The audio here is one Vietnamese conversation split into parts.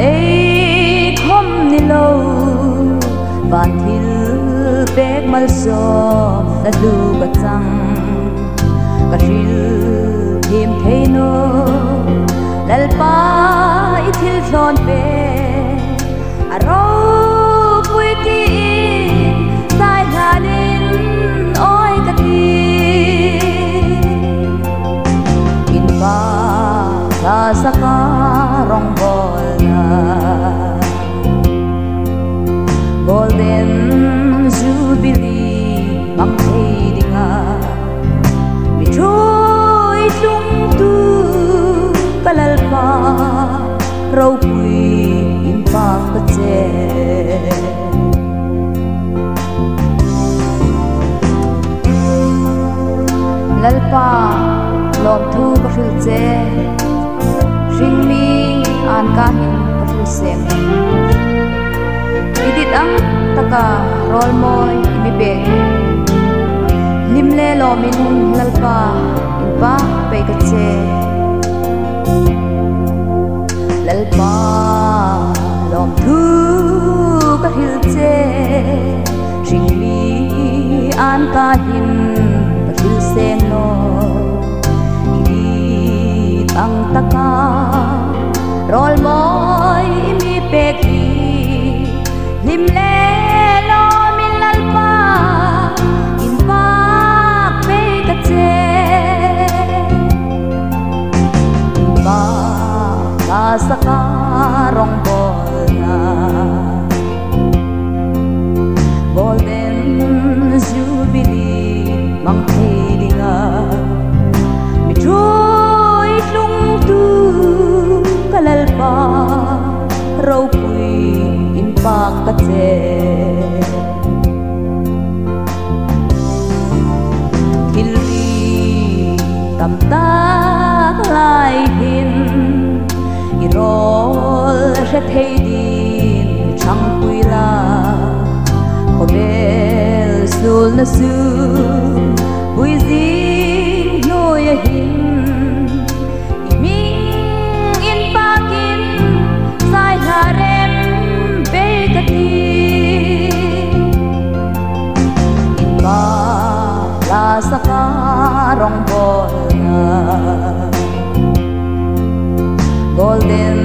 ka khom ni lo van thil bek mal so la lu ka chang ka ril him thei no lal pa i thil thon pe a เราคุยยิ้มปากก็เจ็บลัลป้าลมทูปะทุเจริงมีอันกาหินปะทุเซมอิดิตังตะการอลมอยอิมิเบกลิมเลลอมินลัลป้าอินปาเปกะเจ lalpa lom thu các hril che ring mi an ca hin ka hril sem no ang taka rol rong bol golden jubilee mang thedinga mi trôi lung tu kalal pa rau pui in pa ka che hilri tam ta sẽ thấy đi chẳng quy pui la ko bel sul na su vui zing no hình mình i ming in ba kin sai là em về cả đi in ba là sa ca rong bol golden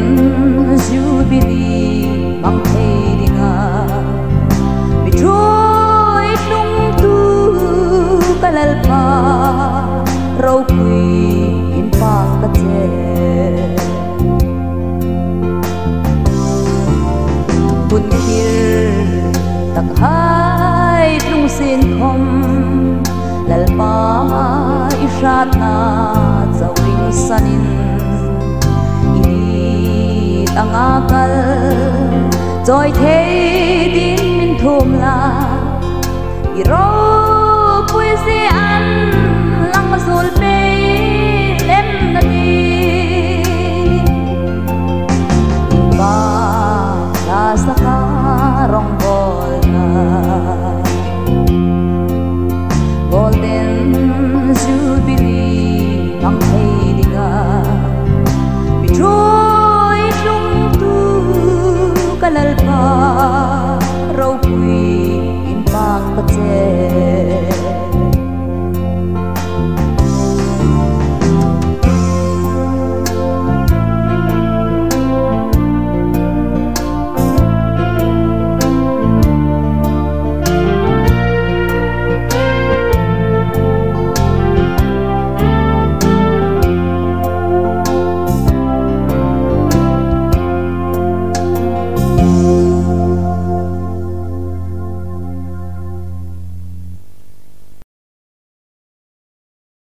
jubilee mang thei dinga mi trôi lung tu kalal pa rau pui in pa ka che bun kir tak hai lung sin khom 악을 저희 대딘 톰라 이로 보이지 안 랑솔 베이 렘나디 바라사카 롱볼나 골든 주비리 방패 canal B.